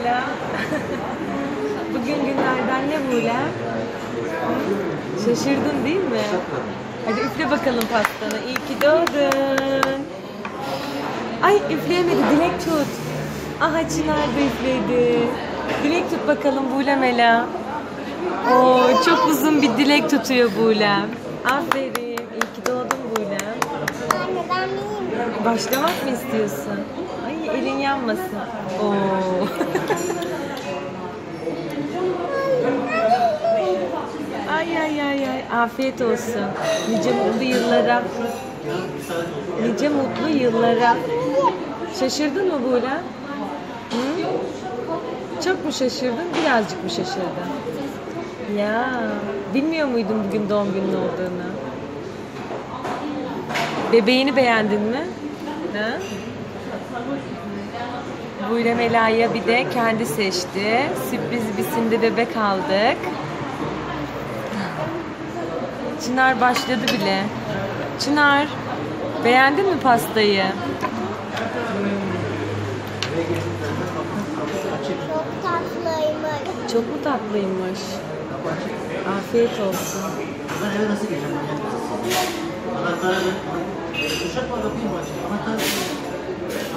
Mela. Bugün günlerden ne Buğle? Şaşırdın değil mi? Hadi üfle bakalım pastanı. İyi ki doğdun. Ay üfleyemedi. Dilek tut. Aha Çınar da üfledi. Dilek tut bakalım Buğle Mela. Oo, çok uzun bir dilek tutuyor Buğlem. Aferin. İyi ki doğdun Buğlem. Anne ben miyim? Başlamak mı istiyorsun? Ay elin yanmasın. Oo. ay ay ay ay. Afiyet olsun. Nice mutlu yıllara. Nice mutlu yıllara. Şaşırdın mı Buğra? Hı? Çok mu şaşırdın? Birazcık mı şaşırdın? Ya, bilmiyor muydun bugün doğum günün olduğunu? Bebeğini beğendin mi? Ha? Buyra Mela'ya bir de kendi seçti. Sürpriz bir simde bebek aldık. Çınar başladı bile. Çınar, beğendin mi pastayı? Çok tatlıymış. Çok mu tatlıymış? Afiyet olsun. Nasıl? Anahtarı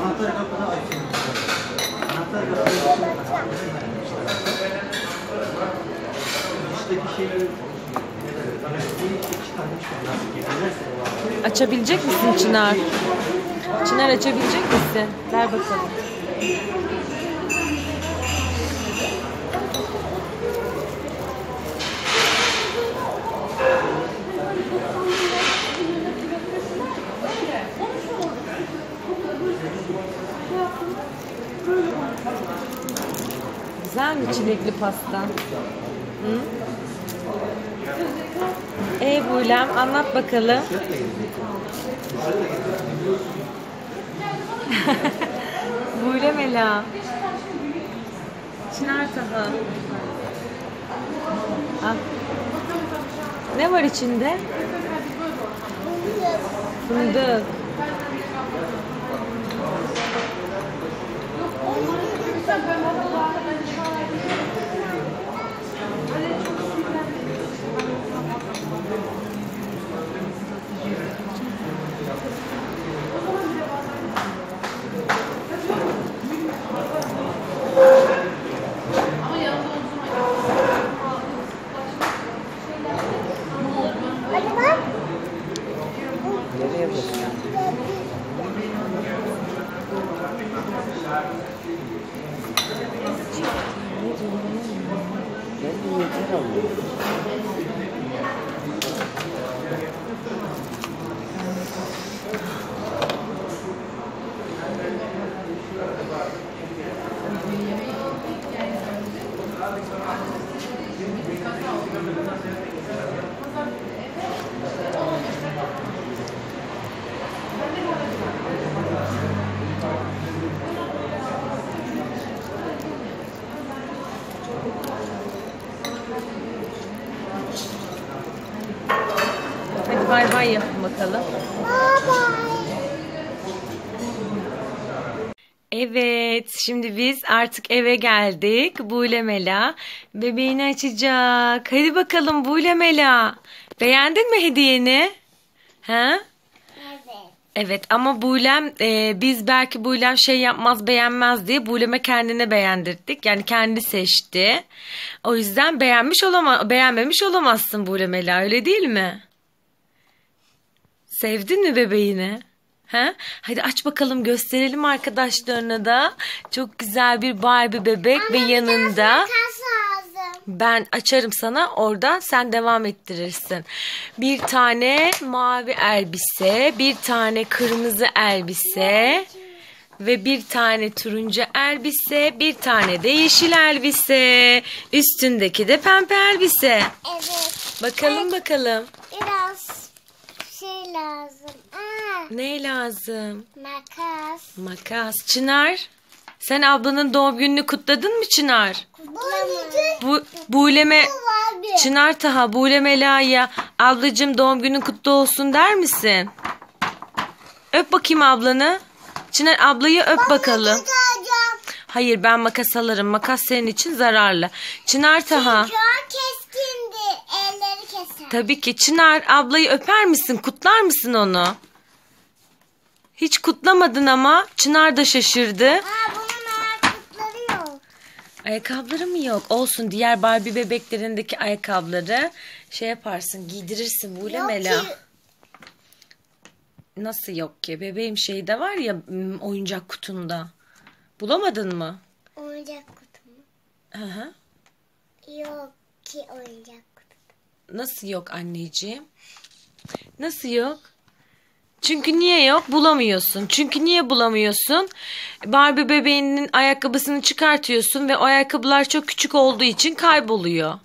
Anahtarı kapıda açayım. Anahtarı kapıda açayım. Dıştaki şeyleri Açabilecek misin Çınar? Çınar açabilecek misin? Ver bakalım. Çilekli pasta? Hı? E Bulem anlat bakalım. Bulem Ela. Çınar Taha. Al. Ne var içinde? Fındık. Ben Bay yapın bakalım. Evet, şimdi biz artık eve geldik. Bule Mela bebeğini açacak. Hadi bakalım Bule Mela. Beğendin mi hediyeni? Ha? Evet. Evet ama Bulem e, biz belki Bulem şey yapmaz beğenmez diye Bulem'e kendine beğendirdik. Yani kendi seçti. O yüzden beğenmiş olama beğenmemiş olamazsın Bulem Ela öyle değil mi? Sevdin mi bebeğini? Ha? Hadi aç bakalım gösterelim arkadaşlarına da. Çok güzel bir Barbie bebek ve yanında ben açarım sana oradan sen devam ettirirsin. Bir tane mavi elbise, bir tane kırmızı elbise ve bir tane turuncu elbise, bir tane de yeşil elbise. Üstündeki de pembe elbise. Evet. Bakalım bakalım. Biraz şey lazım. Aa, Ne lazım? makas. Makas. Çınar. Sen ablanın doğum gününü kutladın mı Çınar? Kutlamayacak. Bu Buğleme Var bir. Çınar Taha Buğleme La'ya ablacığım doğum günün kutlu olsun der misin? Öp bakayım ablanı. Çınar ablayı öp bakalım. Hayır ben makas alırım. Makas senin için zararlı. Çınar Taha. An keskindi. Keser. Tabii ki. Çınar ablayı öper misin? Kutlar mısın onu? Hiç kutlamadın ama Çınar da şaşırdı. Aa bunun ayakkabıları yok. Ayakkabıları mı yok? Olsun diğer Barbie bebeklerindeki ayakkabıları şey yaparsın giydirirsin Bule Yok Mela. ki. Nasıl yok ki? Bebeğim şeyde var ya oyuncak kutunda. Bulamadın mı? Oyuncak kutu mu? Hı hı. Yok ki oyuncak. Nasıl yok anneciğim? Nasıl yok? Çünkü niye yok? Bulamıyorsun. Çünkü niye bulamıyorsun? Barbie bebeğinin ayakkabısını çıkartıyorsun ve o ayakkabılar çok küçük olduğu için kayboluyor.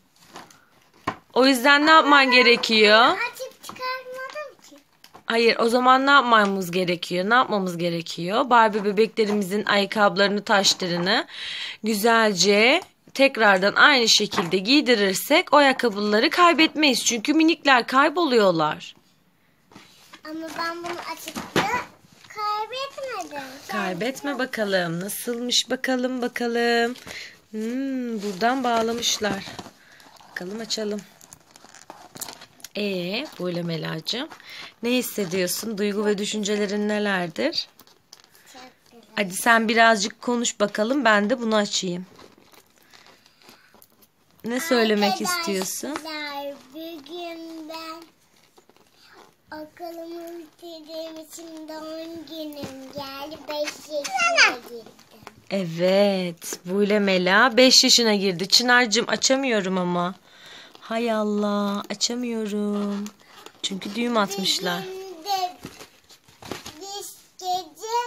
O yüzden ne yapman gerekiyor? Açıp çıkarmadım ki. Hayır, o zaman ne yapmamız gerekiyor? Ne yapmamız gerekiyor? Barbie bebeklerimizin ayakkabılarını, taşlarını güzelce tekrardan aynı şekilde giydirirsek o ayakkabıları kaybetmeyiz. Çünkü minikler kayboluyorlar. Ama ben bunu açıp da kaybetmedim. Kaybetme bakalım. Nasılmış bakalım bakalım. Hmm, buradan bağlamışlar. Bakalım açalım. Ee, böyle Melacığım. Ne hissediyorsun? Duygu ve düşüncelerin nelerdir? Hadi sen birazcık konuş bakalım. Ben de bunu açayım. Ne söylemek istiyorsun? Arkadaşlar bugün ben okulumu bitirdiğim için doğum günüm geldi. 5 yaşına girdim. Evet. Bule Mela 5 yaşına girdi. Çınar'cığım açamıyorum ama. Hay Allah açamıyorum. Çünkü düğüm atmışlar. Biz gece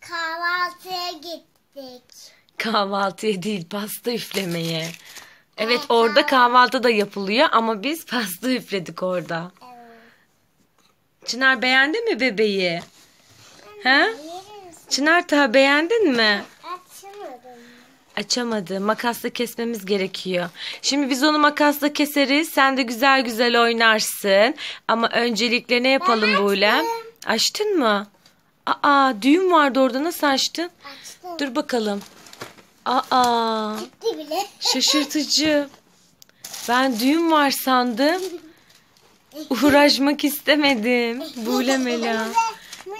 kahvaltıya gittik. Kahvaltıya değil pasta üflemeye. Evet orada kahvaltı da yapılıyor ama biz pasta üfledik orada. Evet. Çınar beğendi mi bebeği? Misin? Çınar ta beğendin mi? Açamadım. Açamadı. Makasla kesmemiz gerekiyor. Şimdi biz onu makasla keseriz. Sen de güzel güzel oynarsın. Ama öncelikle ne yapalım Ben Buğlem? Açtın mı? Aa düğüm vardı orada nasıl açtın? Açtım. Dur bakalım. Aa Gitti bile. şaşırtıcı. Ben düğüm var sandım. Uğraşmak istemedim. Buğlem Mela.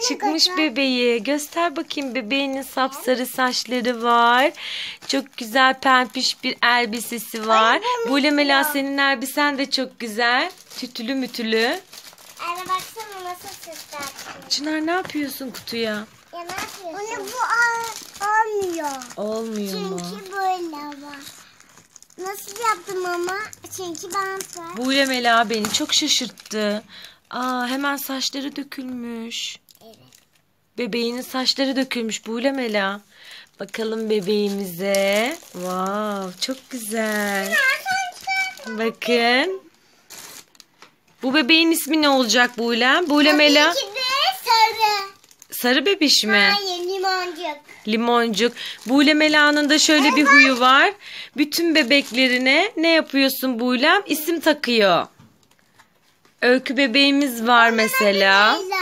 Çıkmış bebeği. Göster bakayım bebeğinin sapsarı saçları var. Çok güzel pempiş bir elbisesi var. Buğlem Mela senin elbisen de çok güzel. Tütülü mütülü. Anne baksana nasıl süsler. Çınar ne yapıyorsun kutuya? Ya ne yapıyorsun? Onu bu olmuyor. Mu? Çünkü böyle var. Nasıl yaptım ama? Çünkü bant var. Buğlem Mela beni çok şaşırttı. Aa hemen saçları dökülmüş. Evet. Bebeğinin saçları dökülmüş Buğlem Ela. Bakalım bebeğimize. Wow, çok güzel. Bakın. Bu bebeğin ismi ne olacak Buğlem? Buğlem Ela. Tabii ki de sarı. Sarı bebiş mi? Hayır limoncuk. Limoncuk. Buğlem Ela'nın da şöyle bir huyu var. Bütün bebeklerine ne yapıyorsun Buğlem? İsim takıyor. Öykü bebeğimiz var mesela. Leyla.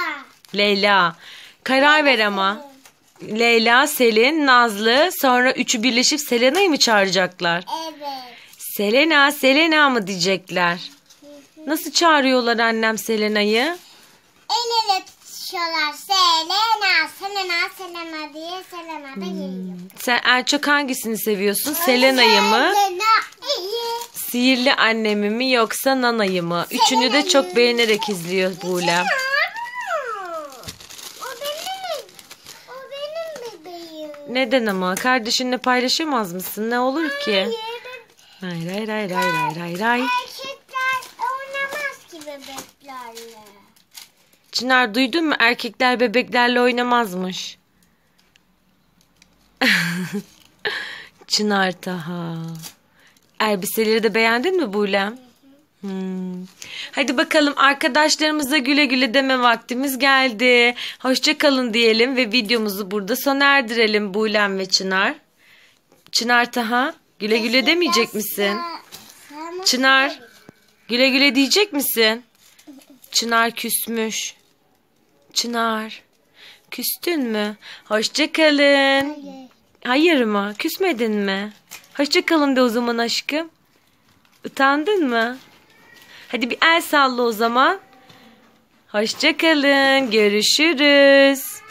Leyla. Karar ver ama. Leyla, Selin, Nazlı sonra üçü birleşip Selena'yı mı çağıracaklar? Evet. Selena, Selena mı diyecekler? Nasıl çağırıyorlar annem Selena'yı? El ele tutuşuyorlar. Selena, Selena, Selena diye Selena da geliyor. Sen en çok hangisini seviyorsun? Selena'yı mı? Selena iyi. Sihirli annemi mi yoksa Nana'yı mı? Üçünü de çok beğenerek izliyor Buğlem. O benim, o benim bebeğim. Neden ama? Kardeşinle paylaşamaz mısın? Ne olur ki? Hayır hayır hayır hayır hayır hayır. hayır. Erkekler oynamaz ki bebeklerle. Çınar duydun mu? Erkekler bebeklerle oynamazmış. Çınar Taha. Elbiseleri de beğendin mi Buğlem? Hmm. Hadi bakalım arkadaşlarımıza güle güle deme vaktimiz geldi. Hoşça kalın diyelim ve videomuzu burada sona erdirelim Buğlem ve Çınar. Çınar Taha güle güle demeyecek misin? Çınar güle güle diyecek misin? Çınar küsmüş. Çınar küstün mü? Hoşça kalın. Hayır. Hayır mı? Küsmedin mi? Hoşça kalın de o zaman aşkım. Utandın mı? Hadi bir el salla o zaman. Hoşça kalın. Görüşürüz.